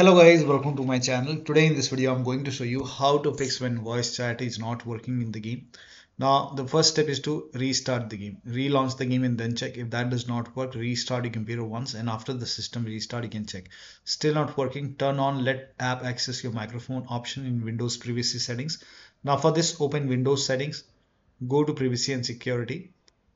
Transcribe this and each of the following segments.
Hello guys, welcome to my channel. Today in this video I'm going to show you how to fix when voice chat is not working in the game. Now the first step is to restart the game. Relaunch the game and then check. If that does not work, restart your computer once and after the system restart you can check. Still not working, turn on let app access your microphone option in Windows privacy settings. Now for this open Windows settings, go to privacy and security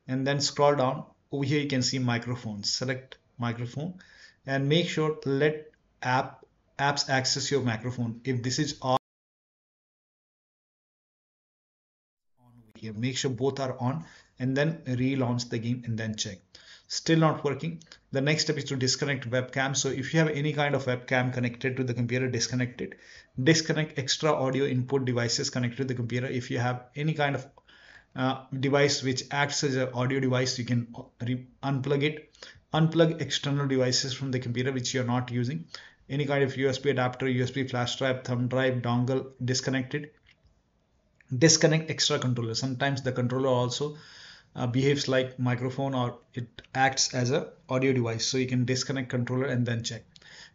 and then scroll down. Over here you can see microphone. Select microphone and make sure let app apps access your microphone. If this is on here make sure both are on and then relaunch the game and then check. Still not working. The next step is to disconnect webcam. So if you have any kind of webcam connected to the computer disconnect it. Disconnect extra audio input devices connected to the computer. If you have any kind of uh, device which acts as an audio device you can unplug it. Unplug external devices from the computer which you're not using any kind of USB adapter, USB flash drive, thumb drive, dongle disconnected. Disconnect extra controller. Sometimes the controller also uh, behaves like microphone or it acts as a audio device. So you can disconnect controller and then check.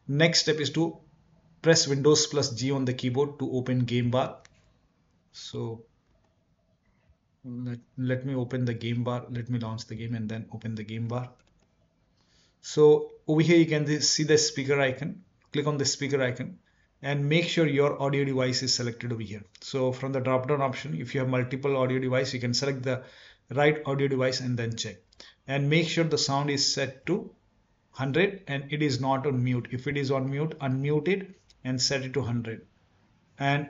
Next step is to press Windows plus G on the keyboard to open game bar. So let, let me open the game bar. Let me launch the game and then open the game bar. So over here you can see the speaker icon click on the speaker icon and make sure your audio device is selected over here. So from the drop down option, if you have multiple audio device, you can select the right audio device and then check and make sure the sound is set to 100 and it is not on mute. If it is on mute, unmute it and set it to 100. And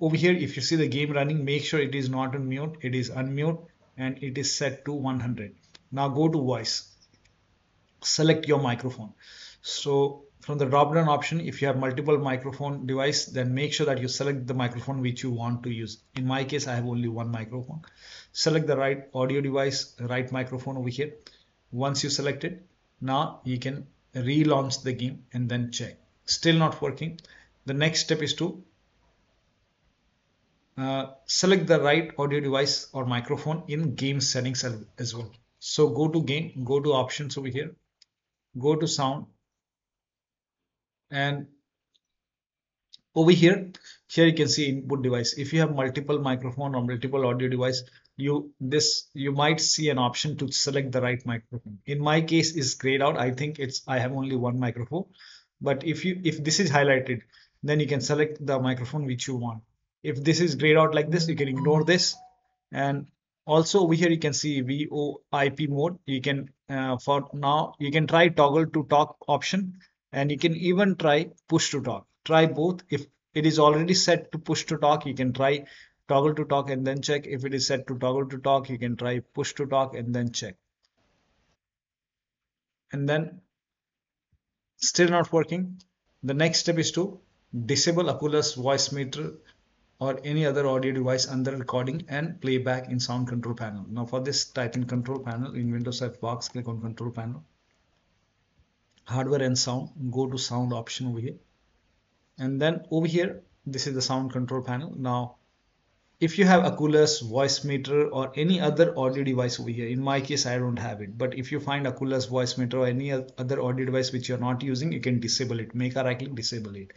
over here, if you see the game running, make sure it is not on mute, it is unmute and it is set to 100. Now go to voice, select your microphone. So from the drop down option if you have multiple microphone device then make sure that you select the microphone which you want to use. In my case I have only one microphone. Select the right audio device right microphone over here. Once you select it now you can relaunch the game and then check. Still not working. The next step is to uh, select the right audio device or microphone in game settings as well. So go to game go to options over here. Go to sound and over here here you can see input device. If you have multiple microphone or multiple audio device you this you might see an option to select the right microphone. In my case is grayed out. I think it's i have only one microphone. But if you if this is highlighted then you can select the microphone which you want. If this is grayed out like this you can ignore this. And also over here you can see VoIP mode. You can uh, for now you can try toggle to talk option and you can even try push to talk. Try both. If it is already set to push to talk you can try toggle to talk and then check. If it is set to toggle to talk you can try push to talk and then check. And then still not working. The next step is to disable Oculus Voicemeeter or any other audio device under recording and playback in sound control panel. Now for this type in control panel in windows F box click on control panel hardware and sound go to sound option over here. And then over here this is the sound control panel. Now if you have Oculus Voicemeeter or any other audio device over here in my case I don't have it. But if you find Oculus Voicemeeter or any other audio device which you're not using you can disable it. Make a right click disable it.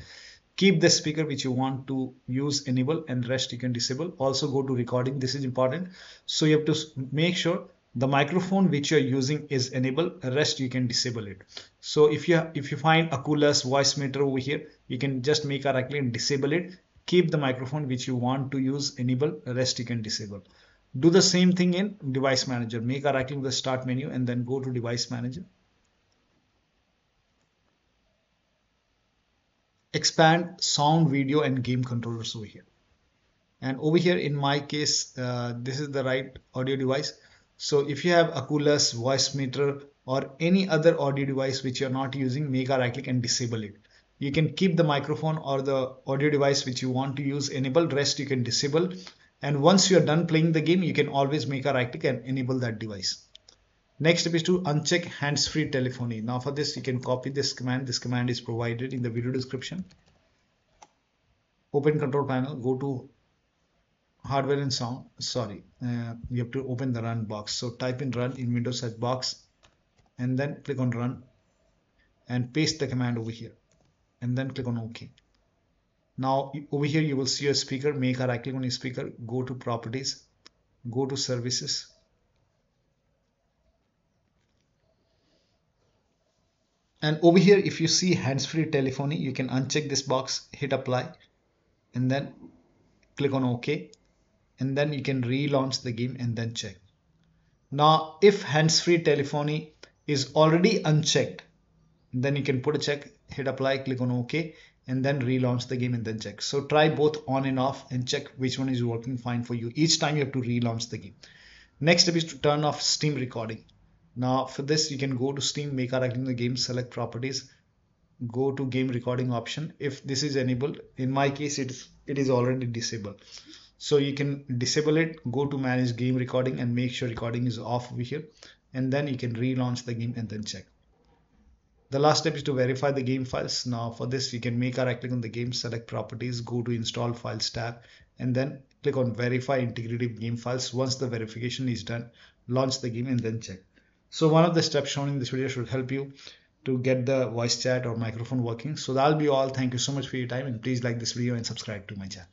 Keep the speaker which you want to use enable and rest you can disable. Also go to recording. This is important. So you have to make sure the microphone which you're using is enabled rest you can disable it. So if you if you find Voicemeeter over here you can just make a right click and disable it. Keep the microphone which you want to use enable rest you can disable. Do the same thing in device manager. Make a right click the start menu and then go to device manager. Expand sound video and game controllers over here. And over here in my case uh, this is the right audio device so if you have Oculus, Voicemeeter or any other audio device which you're not using, make a right click and disable it. You can keep the microphone or the audio device which you want to use enabled, rest you can disable. And once you're done playing the game, you can always make a right click and enable that device. Next step is to uncheck hands-free telephony. Now for this, you can copy this command. This command is provided in the video description. Open control panel, go to hardware and sound sorry uh, you have to open the run box so type in run in windows search box and then click on run and paste the command over here and then click on OK. Now over here you will see a speaker, make a right click on your speaker, go to properties, go to services. And over here if you see hands-free telephony, you can uncheck this box, hit apply and then click on OK and then you can relaunch the game and then check. Now if hands-free telephony is already unchecked, then you can put a check, hit apply, click on OK and then relaunch the game and then check. So try both on and off and check which one is working fine for you. Each time you have to relaunch the game. Next step is to turn off Steam recording. Now for this you can go to Steam, make in the game, select properties, go to game recording option. If this is enabled, in my case it is, it is already disabled. So you can disable it, go to manage game recording and make sure recording is off over here and then you can relaunch the game and then check. The last step is to verify the game files. Now for this, you can make a right click on the game, select properties, go to install files tab, and then click on verify integrity game files. Once the verification is done, launch the game and then check. So one of the steps shown in this video should help you to get the voice chat or microphone working. So that'll be all. Thank you so much for your time and please like this video and subscribe to my channel.